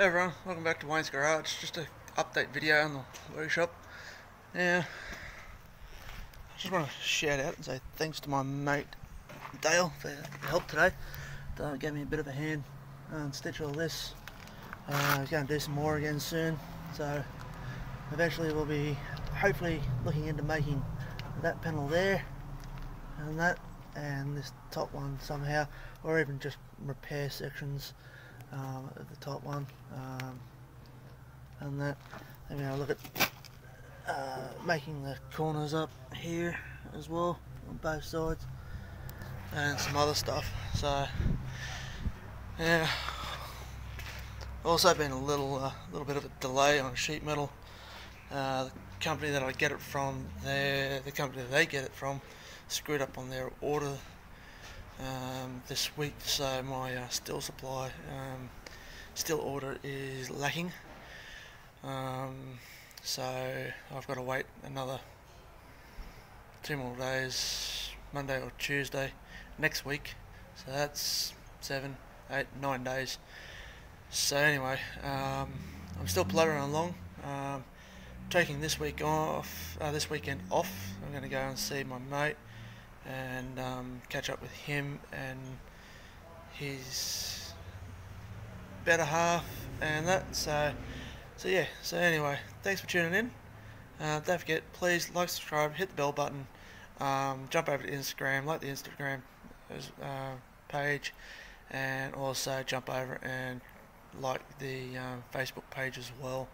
Hey everyone, welcome back to Wayne's Garage. Just a update video on the workshop. Yeah, I just want to shout out and say thanks to my mate Dale for the help today. Dale gave me a bit of a hand and stitch all this. Uh, he's going to do some more again soon, so eventually we'll be hopefully looking into making that panel there and that and this top one somehow, or even just repair sections um, the top one um, and that we have a look at uh, making the corners up here as well on both sides and some other stuff so yeah. Also been a little uh, little bit of a delay on sheet metal. Uh, the company that I get it from the company that they get it from screwed up on their order um, this week, so my uh, steel supply, um, steel order is lacking. Um, so I've got to wait another two more days, Monday or Tuesday next week. So that's seven, eight, nine days. So anyway, um, I'm still pluttering along. Um, taking this week off, uh, this weekend off. I'm going to go and see my mate and um, catch up with him and his better half and that. So, so yeah. So anyway, thanks for tuning in. Uh, don't forget, please like, subscribe, hit the bell button, um, jump over to Instagram, like the Instagram uh, page, and also jump over and like the um, Facebook page as well.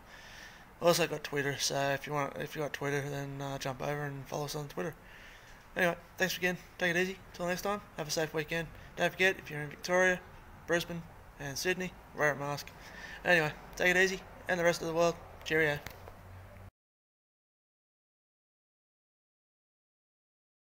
Also got Twitter, so if you want, if you got Twitter, then uh, jump over and follow us on Twitter. Anyway, thanks again. Take it easy. Till next time, have a safe weekend. Don't forget, if you're in Victoria, Brisbane, and Sydney, wear a mask. Anyway, take it easy, and the rest of the world, cheerio.